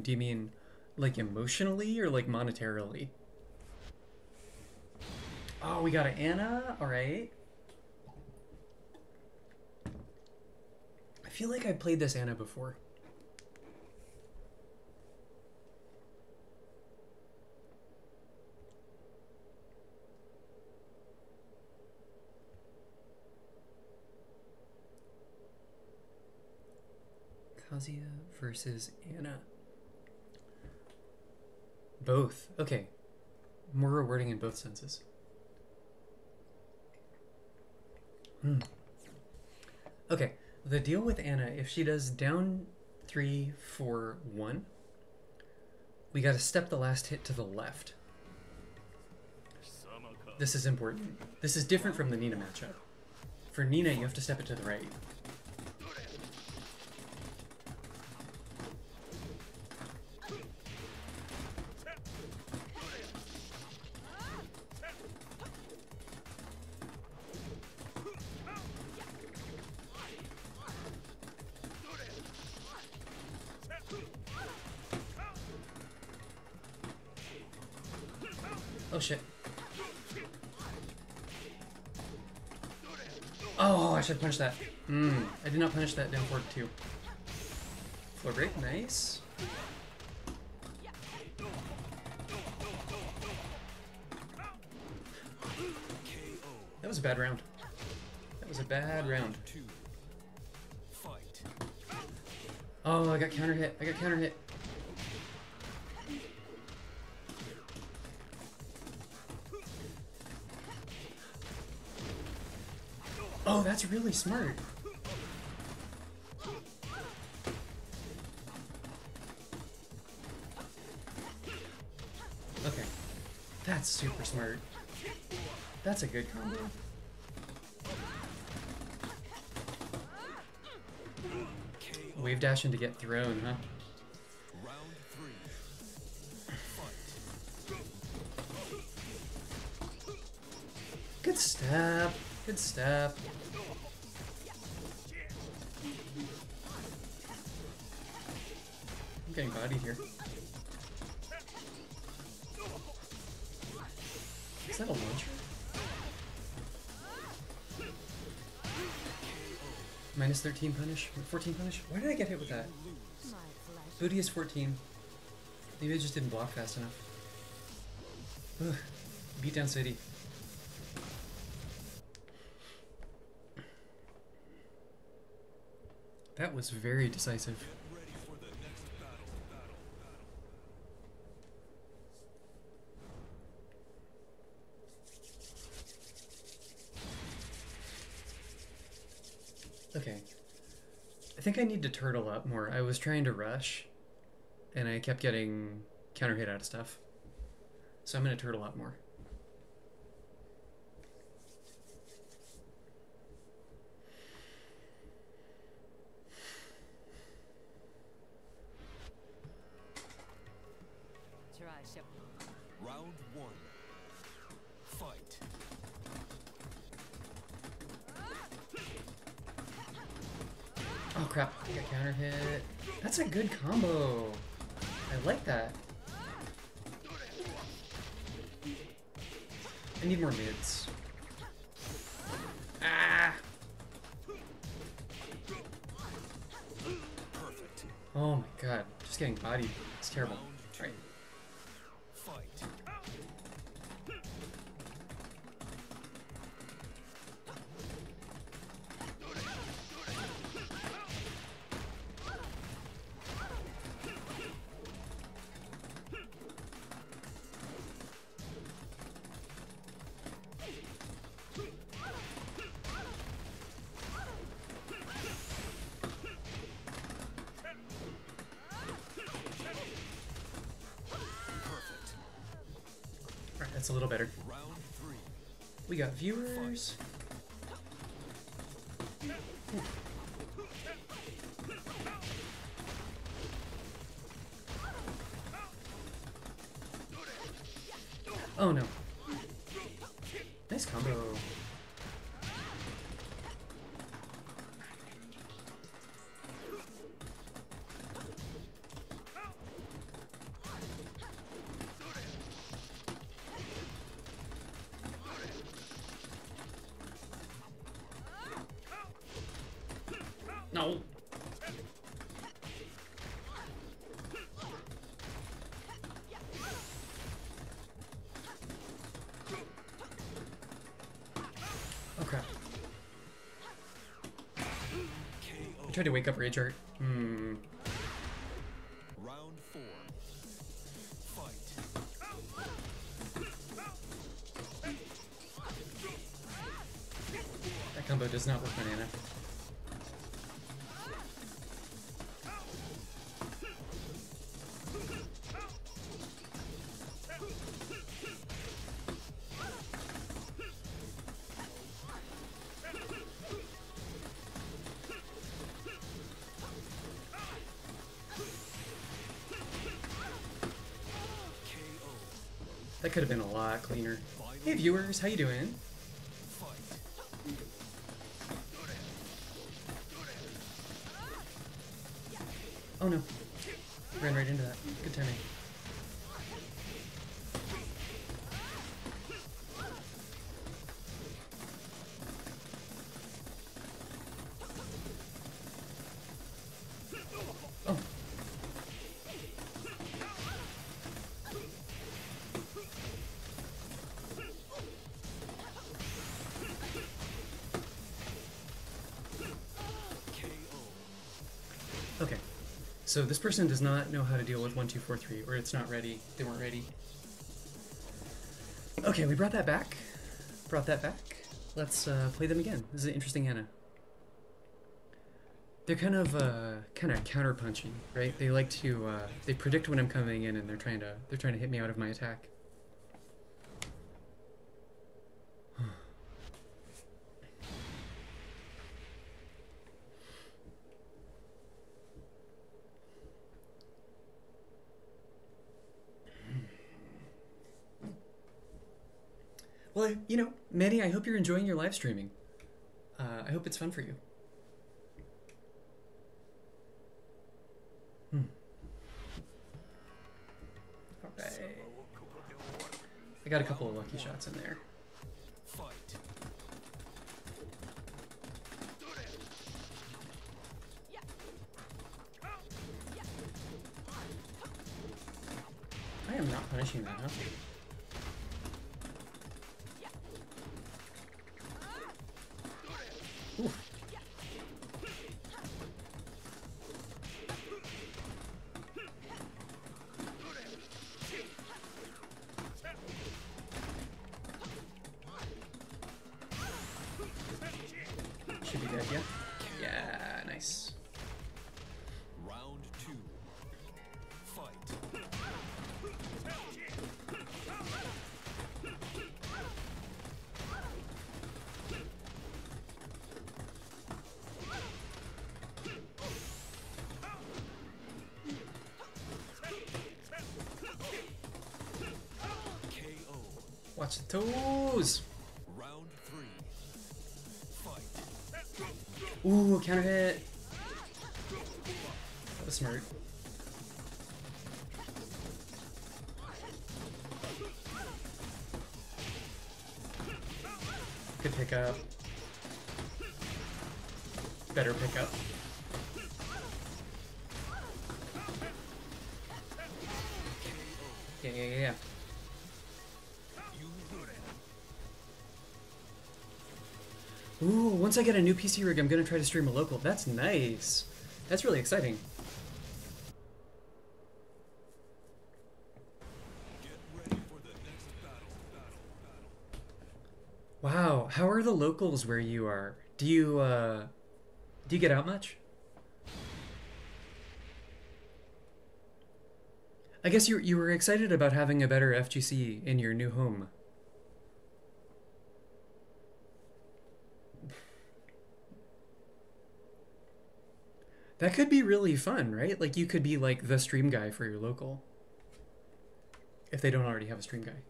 Do you mean like emotionally or like monetarily? Oh, we got an Anna? Alright. I feel like I played this Anna before. Kazuya versus Anna. Both. Okay. More rewarding in both senses. Hmm. Okay. The deal with Anna, if she does down three, four, one, we gotta step the last hit to the left. This is important. This is different from the Nina matchup. For Nina, you have to step it to the right. Oh, I should punish that. Hmm, I did not punish that down forward two. Floor break, nice. That was a bad round. That was a bad round. Oh, I got counter hit. I got counter hit. Oh, that's really smart. Okay. That's super smart. That's a good combo. Wave dashing to get thrown, huh? Good step. Good step. I'm getting bodied here. Is that a launcher? Minus 13 punish? 14 punish? Why did I get hit with that? Booty is 14. Maybe I just didn't block fast enough. Ugh. Beat down city. That was very decisive. Okay. I think I need to turtle up more. I was trying to rush, and I kept getting counter hit out of stuff. So I'm going to turtle up more. That's a little better. We got viewers. Tried to wake up Rage Hmm. Round four. Fight. That combo does not work on could have been a lot cleaner. Hey viewers, how you doing? Oh no. Ran right into that. Good timing. So this person does not know how to deal with 1243, or it's not ready. They weren't ready. Okay, we brought that back. Brought that back. Let's uh, play them again. This is an interesting Anna. They're kind of uh, kind of counterpunching, right? They like to uh, they predict when I'm coming in, and they're trying to they're trying to hit me out of my attack. Well, you know, Manny, I hope you're enjoying your live streaming. Uh, I hope it's fun for you. Hmm. I got a couple of lucky shots in there. I am not punishing that, huh? Ooh. Watch the toes! Round three. Ooh, counter hit! That was smart. Once I get a new PC rig, I'm gonna try to stream a local. That's nice. That's really exciting. Battle. Battle. Battle. Wow, how are the locals where you are? Do you uh do you get out much? I guess you you were excited about having a better FGC in your new home. That could be really fun, right? Like you could be like the stream guy for your local. If they don't already have a stream guy.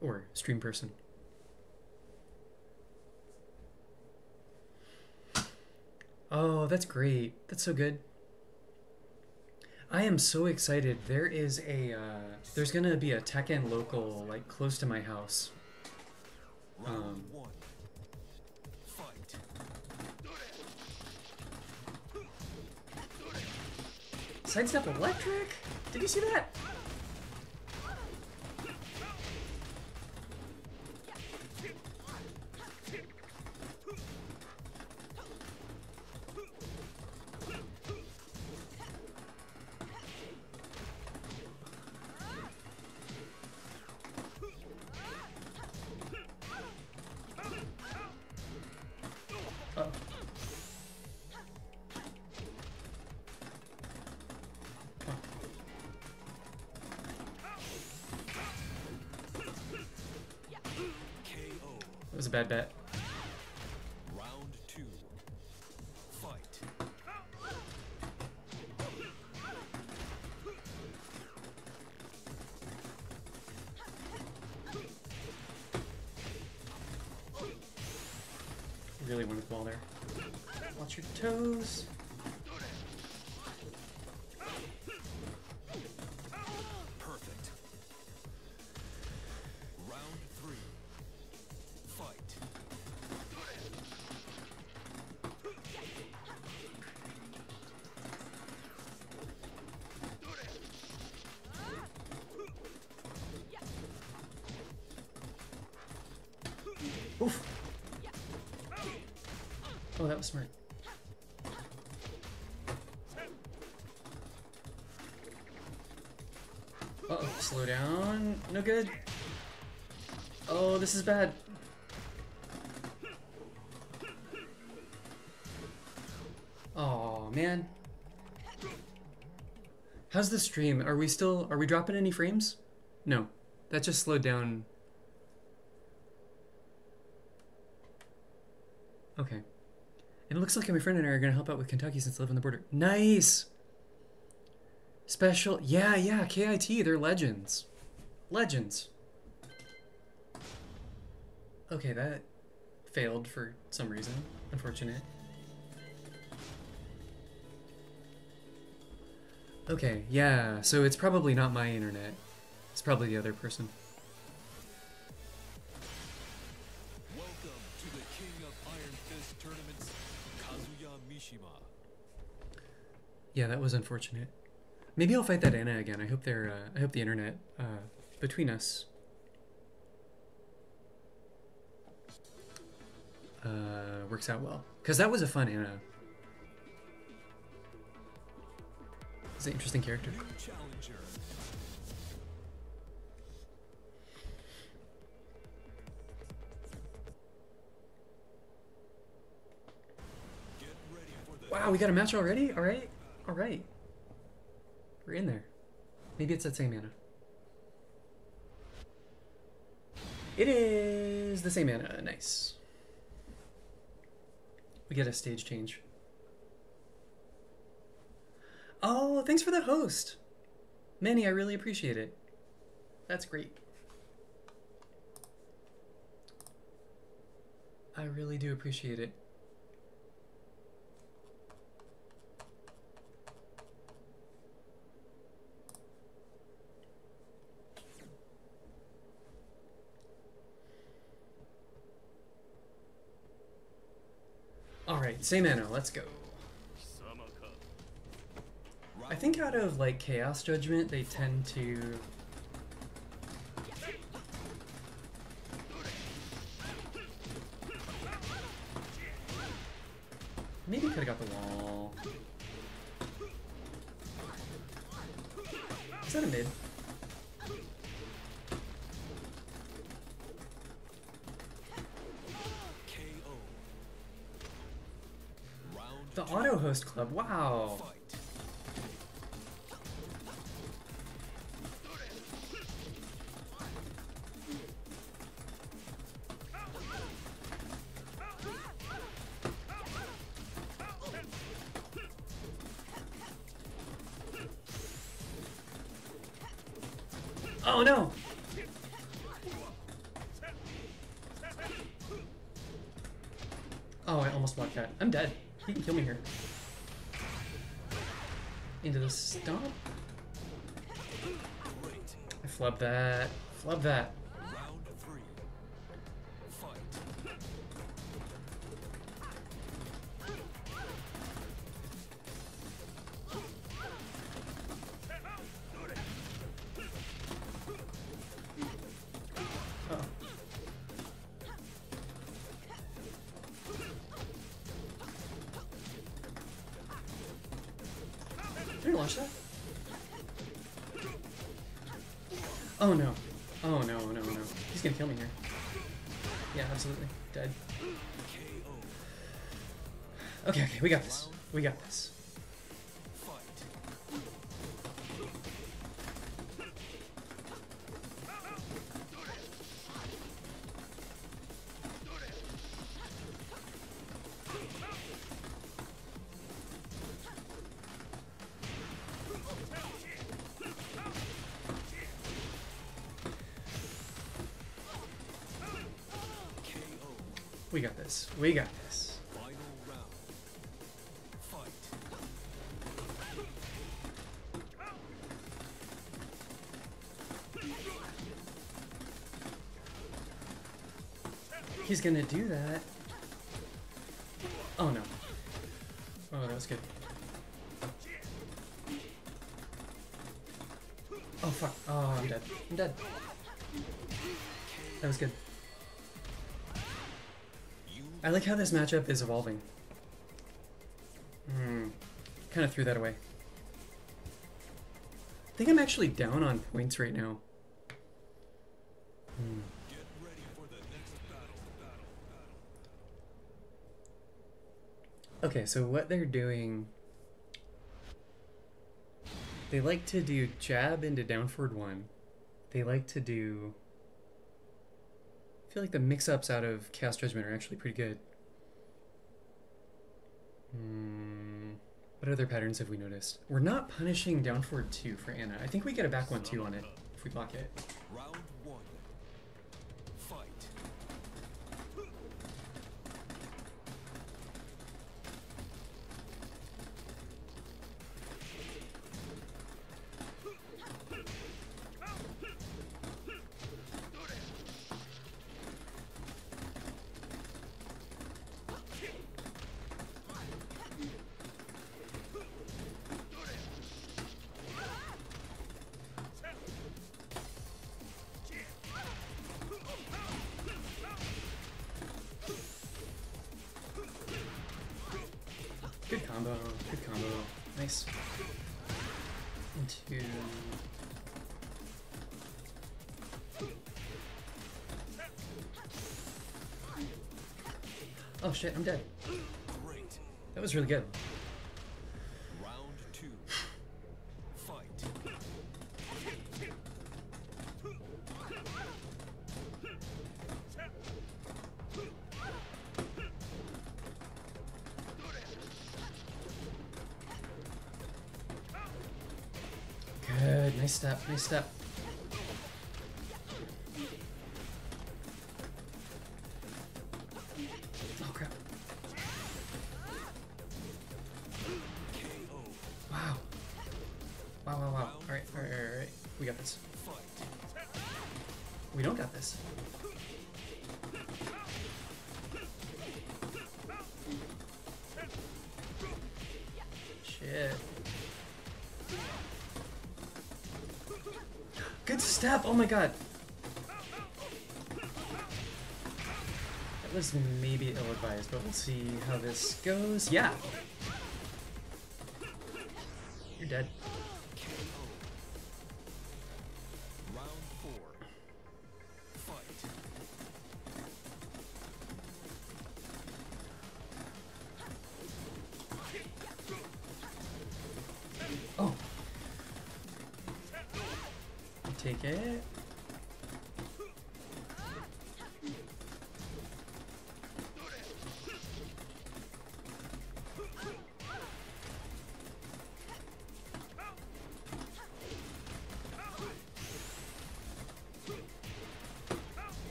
Or stream person. Oh, that's great. That's so good. I am so excited. There is a uh, there's gonna be a Tekken local like close to my house. Um, Sidestep electric? Did you see that? The there. Watch your toes. Was smart. Uh oh, slow down. No good. Oh, this is bad. Oh man. How's the stream? Are we still are we dropping any frames? No. That just slowed down. Okay. And it looks like my friend and I are gonna help out with Kentucky since I live on the border. Nice! Special yeah, yeah, KIT, they're legends. Legends. Okay, that failed for some reason. Unfortunate. Okay, yeah, so it's probably not my internet. It's probably the other person. Yeah, that was unfortunate. Maybe I'll fight that Anna again. I hope they're. Uh, I hope the internet uh, between us uh, works out well. Cause that was a fun Anna. It's an interesting character. New challenger. Get ready for the Wow, we got a match already. All right, all right. We're in there. Maybe it's that same Anna. It is the same Anna. Nice. We get a stage change. Oh, thanks for the host. Manny, I really appreciate it. That's great. I really do appreciate it. All right, same Anna, let's go. I think out of like Chaos Judgment, they tend to. Into the stump. I flub that. Flub that. We got this. He's gonna do that. Oh no. Oh, that was good. Oh fuck. Oh, I'm dead. I'm dead. That was good. I like how this matchup is evolving. Hmm. Kind of threw that away. I think I'm actually down on points right now. Hmm. Okay, so what they're doing. They like to do jab into down forward one. They like to do. I feel like the mix ups out of Chaos Judgment are actually pretty good. Hmm. What other patterns have we noticed? We're not punishing down forward two for Anna. I think we get a back one two on it if we block it. Combo. Good combo. Nice. Into. Oh shit, I'm dead. That was really good. My god! That was maybe ill advised, but we'll see how this goes. Yeah! You're dead.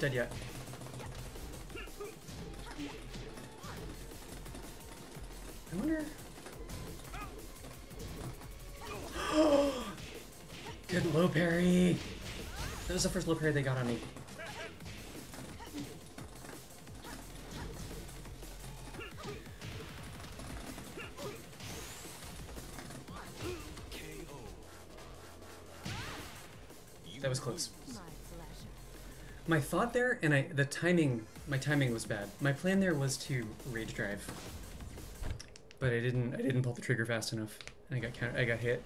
Dead yet. I wonder. Good low parry. That was the first low parry they got on me. That was close. My thought there, and I the timing, my timing was bad. My plan there was to rage drive, but I didn't. I didn't pull the trigger fast enough, and I got counter, I got hit.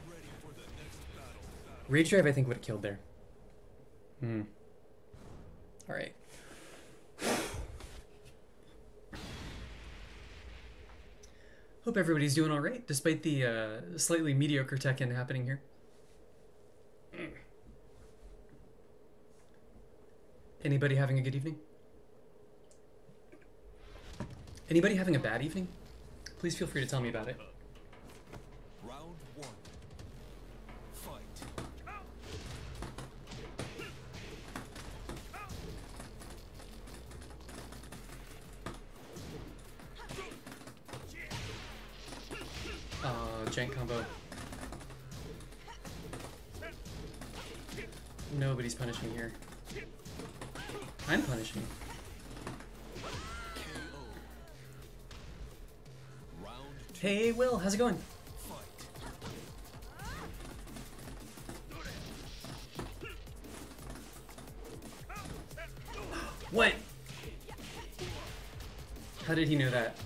Rage drive, I think, would have killed there. Hmm. All right. Hope everybody's doing all right, despite the uh, slightly mediocre Tekken happening here. Anybody having a good evening? Anybody having a bad evening? Please feel free to tell me about it. Round one. Fight. Uh, jank combo. Nobody's punishing here. I'm punishing. Hey, Will, how's it going? What? How did he know that?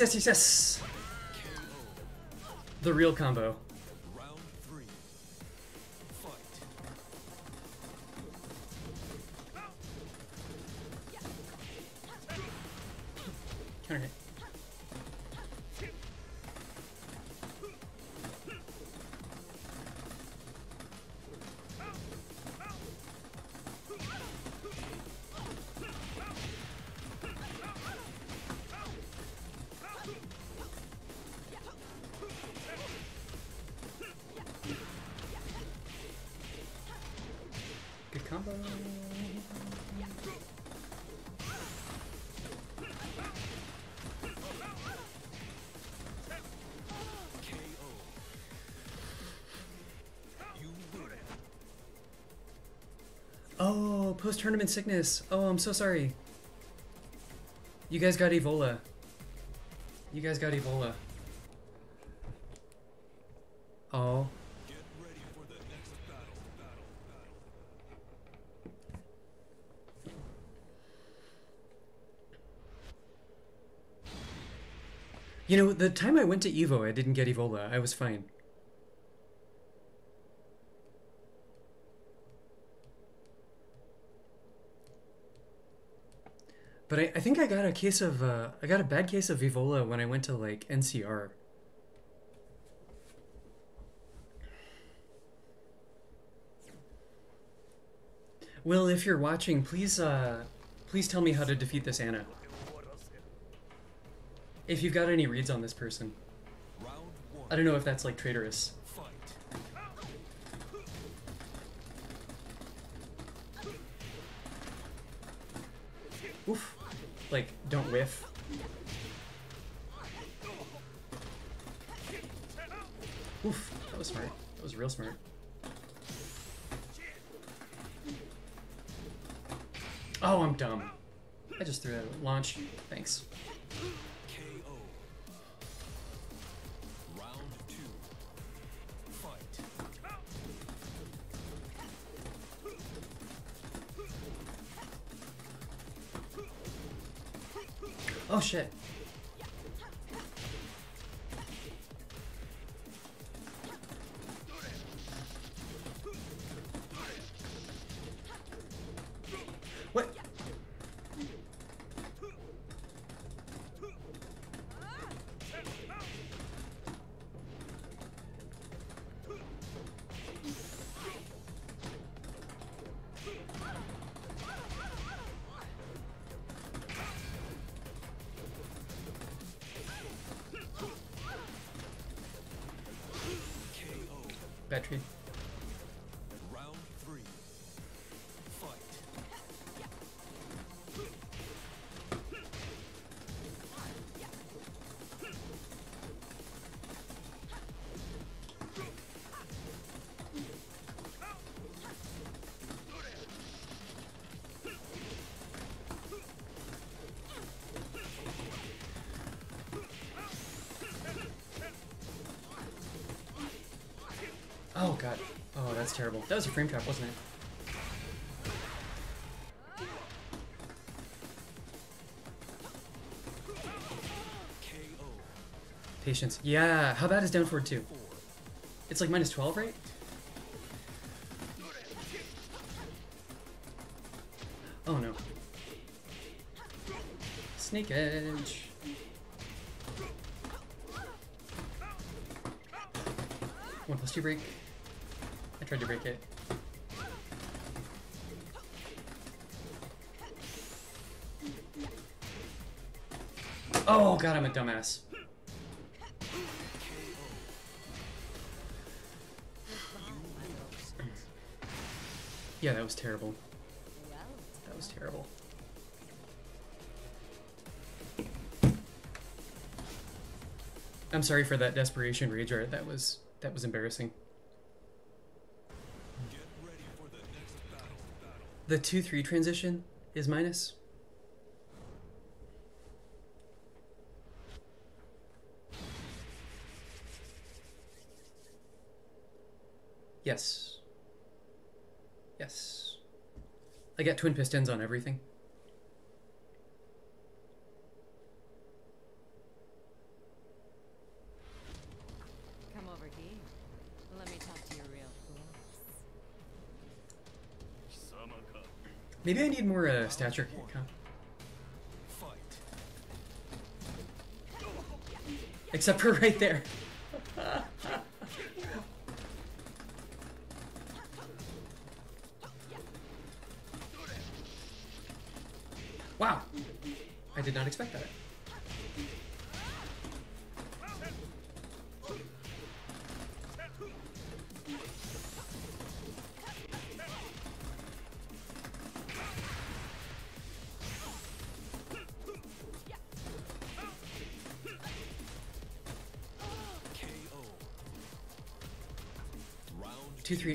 Yes, yes, yes! The real combo. Oh, post tournament sickness. Oh, I'm so sorry. You guys got Evola. You guys got Evola. Oh. You know, the time I went to Evo, I didn't get Evola. I was fine. But I, I think I got a case of, uh, I got a bad case of Evola when I went to, like, NCR. Will, if you're watching, please, uh, please tell me how to defeat this Anna. If you've got any reads on this person. I don't know if that's like traitorous. Oof. Like, don't whiff. Oof. That was smart. That was real smart. Oh, I'm dumb. I just threw that launch. Thanks. Shit. Oh god. Oh, that's terrible. That was a frame trap, wasn't it? Patience. Yeah, how bad is down forward 2? It's like minus 12, right? Oh no. Snake Edge. One plus two break. Tried to break it. Oh god, I'm a dumbass. Yeah, that was terrible. That was terrible. I'm sorry for that desperation rage art. That was that was embarrassing. The two three transition is minus. Yes. Yes. I get twin pistons on everything. Maybe I need more uh, stature. Huh? Except for right there.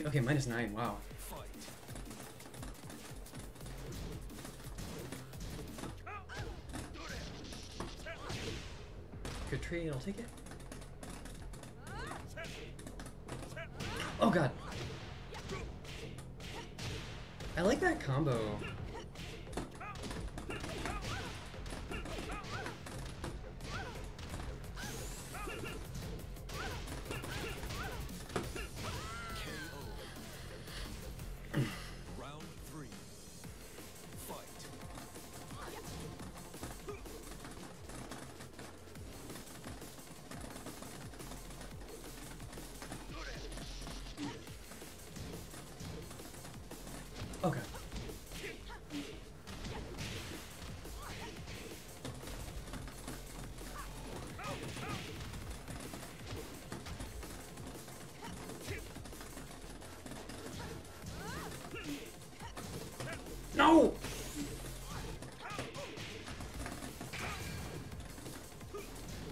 Okay, minus nine. Wow. Good trade. I'll take it.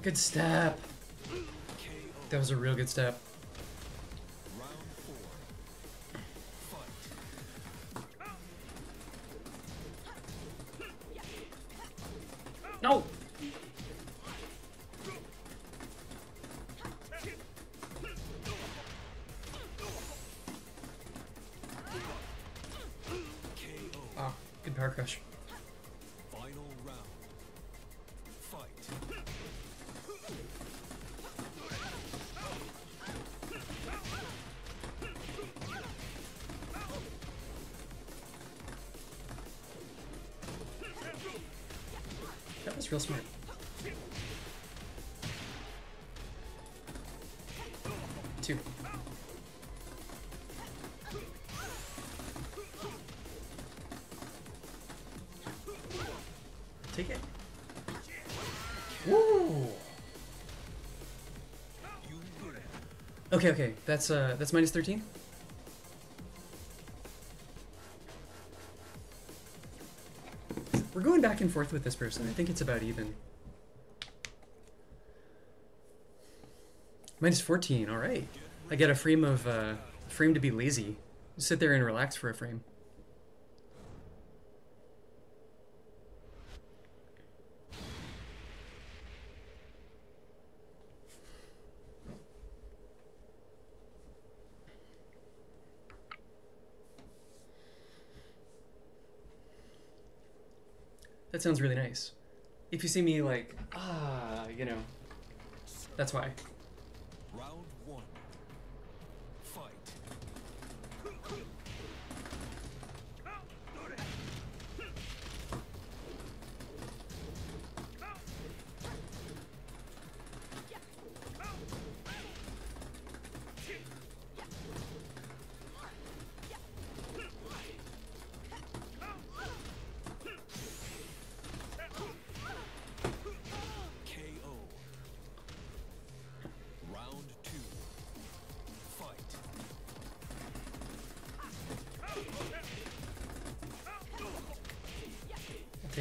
Good step. That was a real good step. Real smart. Two. Take it. Woo! Okay, okay. That's uh that's minus 13. Back and forth with this person. I think it's about even. Minus 14. All right. I get a frame of uh frame to be lazy. Sit there and relax for a frame. Sounds really nice. If you see me like, ah, you know, that's why.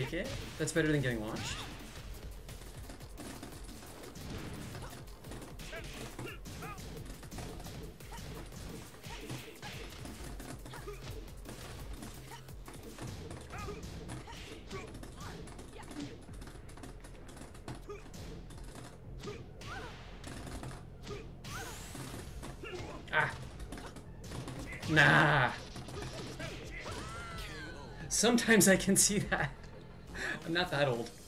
Take it. That's better than getting launched. Ah. Sometimes I can see that. Not that old.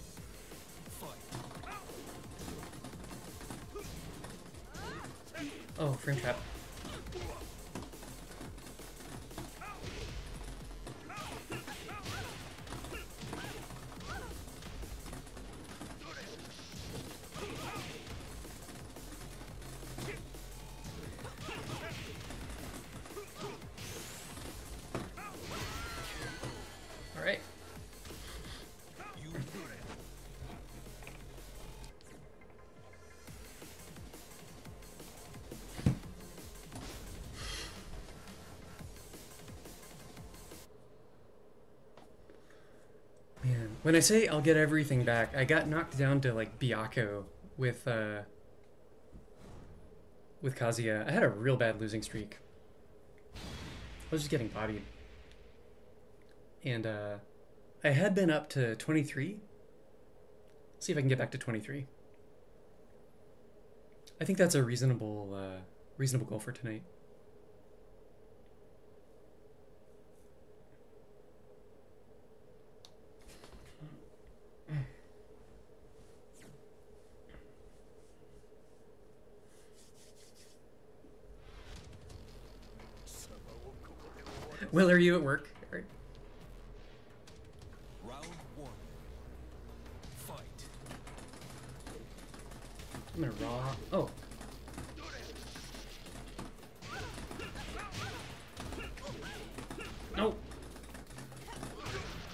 When I say I'll get everything back, I got knocked down to like Byakko with uh with Kazuya. I had a real bad losing streak. I was just getting bodied. And uh I had been up to 23. See if I can get back to 23. I think that's a reasonable uh reasonable goal for tonight. Are you at work? Or- Round one. Fight. I'm gonna raw. Oh.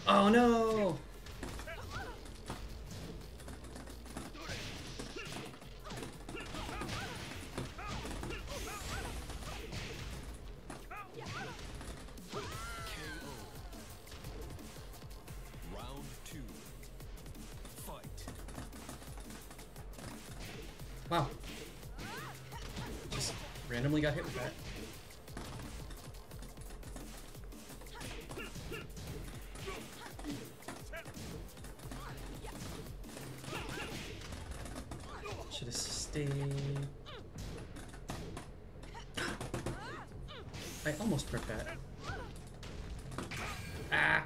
Oh no. That. Ah!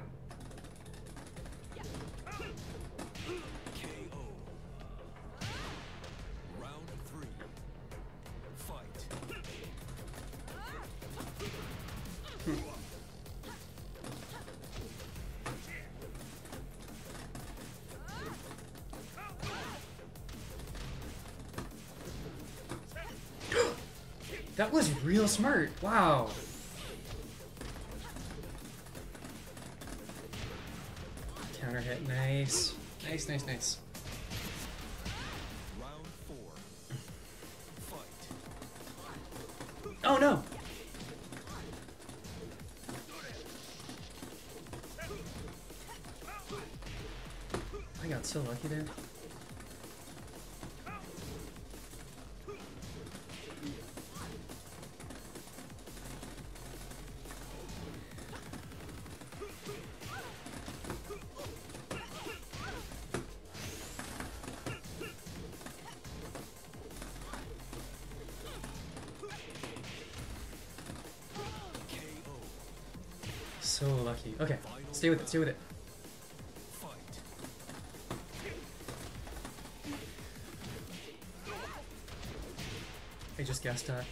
That was real smart. Wow. Nice. Nice, nice. Round four. Fight. Oh no! I got so lucky there. Okay, stay with it, stay with it. I just guessed that.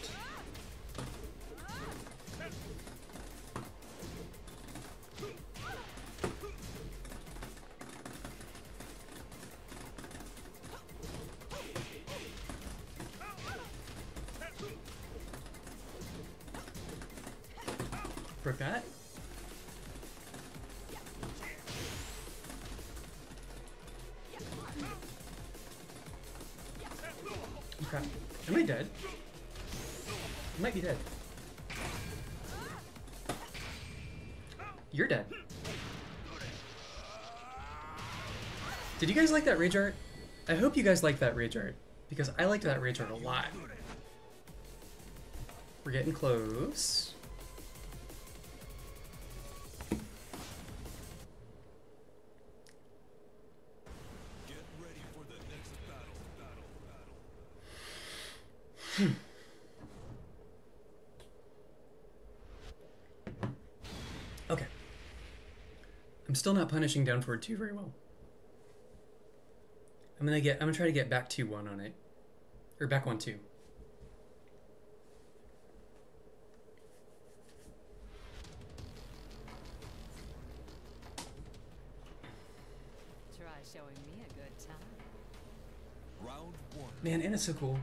You're dead. Did you guys like that rage art? I hope you guys liked that rage art because I liked that rage art a lot. We're getting close. Still not punishing down forward two very well. I'm gonna get. I'm gonna try to get back two one on it, or back one two. Try showing me a good time. Round one, Man, and it's so cool.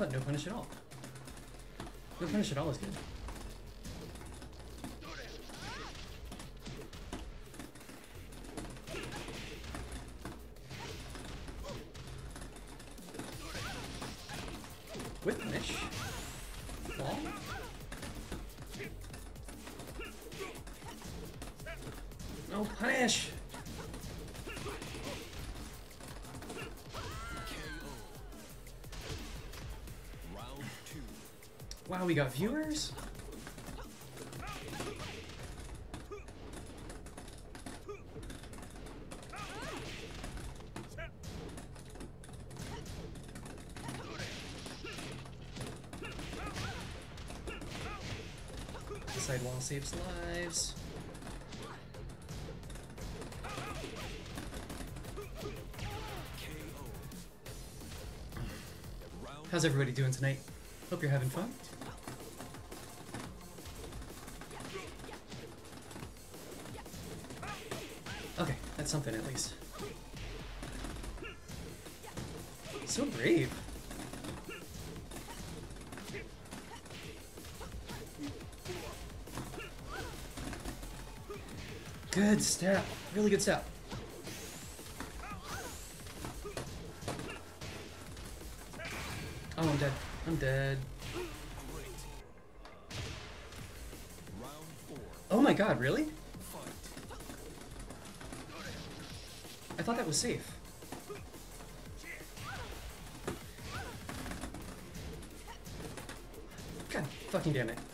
No punish at all? No punish at all is good. With punish. No punish. Wow, we got viewers? Sidewall saves lives. How's everybody doing tonight? Hope you're having fun. Something at least. So brave. Good step. Really good step. Oh, I'm dead. I'm dead. Oh my god, really? That was safe. God fucking damn it.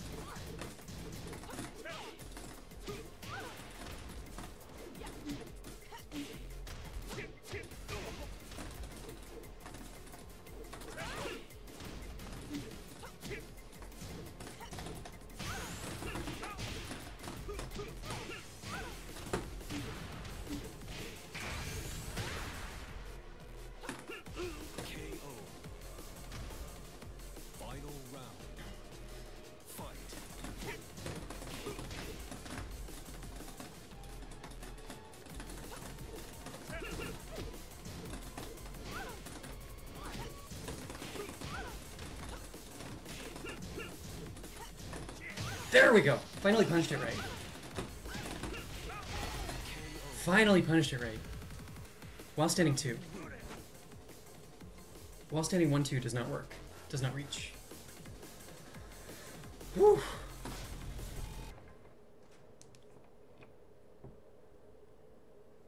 Finally punched it right. Finally punished it right. While standing two. While standing one two does not work. Does not reach. Whew.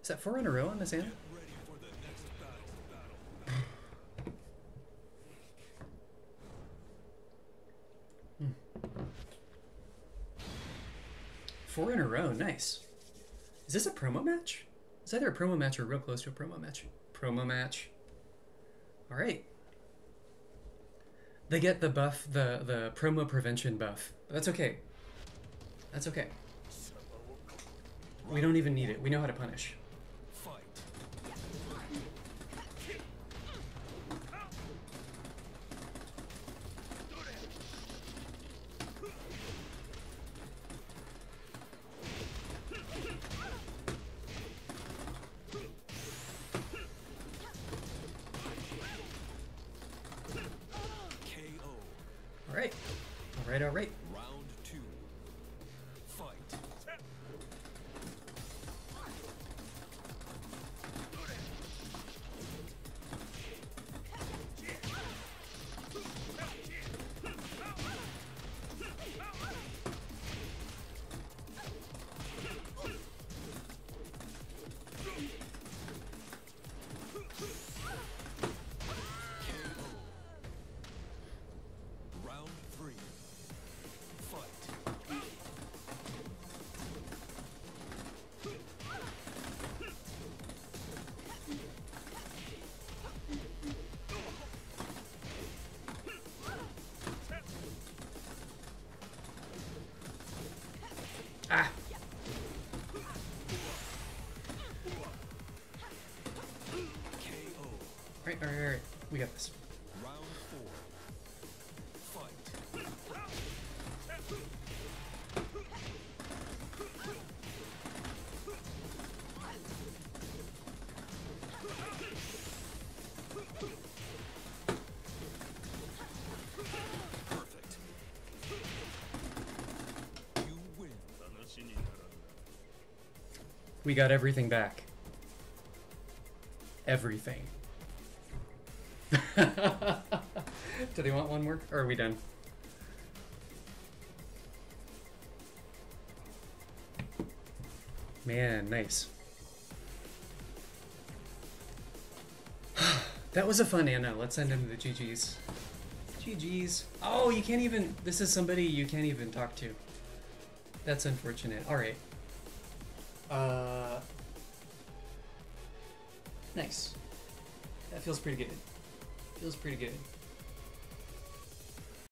Is that four in a row on this end? Ready hmm. Four in a row, nice. Is this a promo match? It's either a promo match or real close to a promo match. Promo match. All right. They get the buff, the the promo prevention buff. That's okay. That's okay. We don't even need it. We know how to punish. Right. All right. All right. We got this. Round four. Fight. Perfect. You win. We got everything back. Everything. Do they want one more? Or are we done? Man, nice. that was a fun Anna. Let's send him the GG's. GG's. Oh, you can't even. This is somebody you can't even talk to. That's unfortunate. Alright. Uh. Nice. That feels pretty good. Feels pretty good.